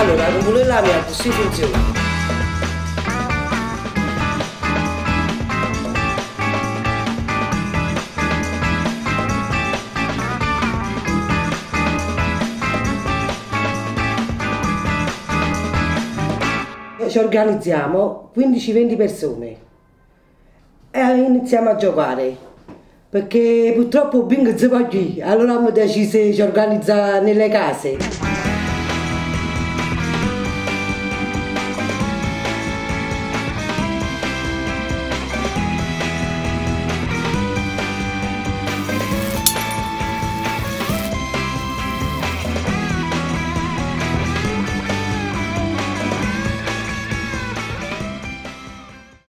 Allora, con la mia così funziona. Eh, ci organizziamo 15-20 persone. E iniziamo a giocare. Perché purtroppo Bing si può qui allora abbiamo deciso di organizzare nelle case.